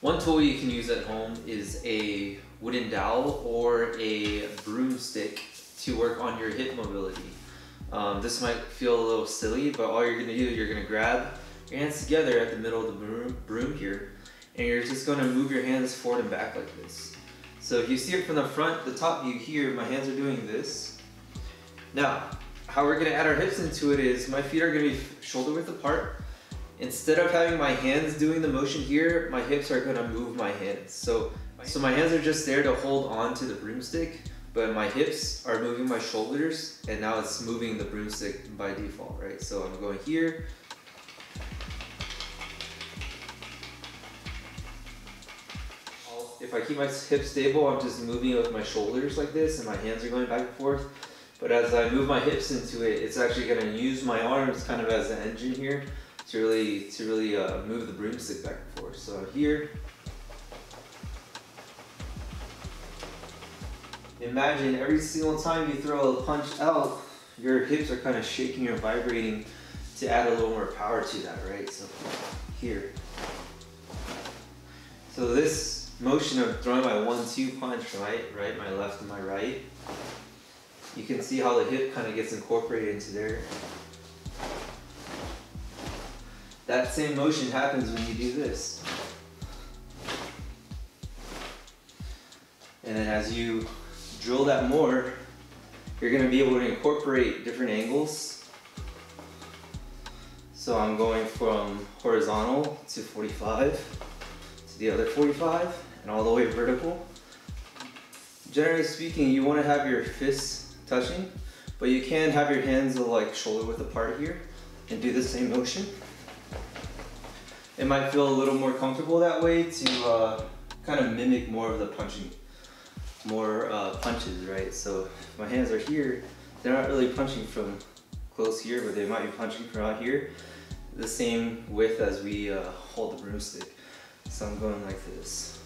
One tool you can use at home is a wooden dowel or a broomstick to work on your hip mobility. Um, this might feel a little silly, but all you're gonna do, you're gonna grab your hands together at the middle of the broom, broom here, and you're just gonna move your hands forward and back like this. So if you see it from the front, the top view here, my hands are doing this. Now, how we're gonna add our hips into it is my feet are gonna be shoulder width apart. Instead of having my hands doing the motion here, my hips are gonna move my hands. So, so my hands are just there to hold on to the broomstick, but my hips are moving my shoulders and now it's moving the broomstick by default, right? So I'm going here. If I keep my hips stable, I'm just moving with my shoulders like this and my hands are going back and forth. But as I move my hips into it, it's actually to use my arms kind of as an engine here to really to really uh, move the broomstick back and forth. So here, imagine every single time you throw a punch out, your hips are kind of shaking or vibrating to add a little more power to that, right? So here. So this motion of throwing my one-two punch, right, right, my left and my right, you can see how the hip kind of gets incorporated into there. That same motion happens when you do this. And then as you drill that more, you're gonna be able to incorporate different angles. So I'm going from horizontal to 45 to the other 45 and all the way vertical. Generally speaking, you wanna have your fists touching, but you can have your hands like shoulder width apart here and do the same motion. It might feel a little more comfortable that way to uh, kind of mimic more of the punching, more uh, punches, right? So my hands are here, they're not really punching from close here, but they might be punching from out here, the same width as we uh, hold the broomstick. So I'm going like this.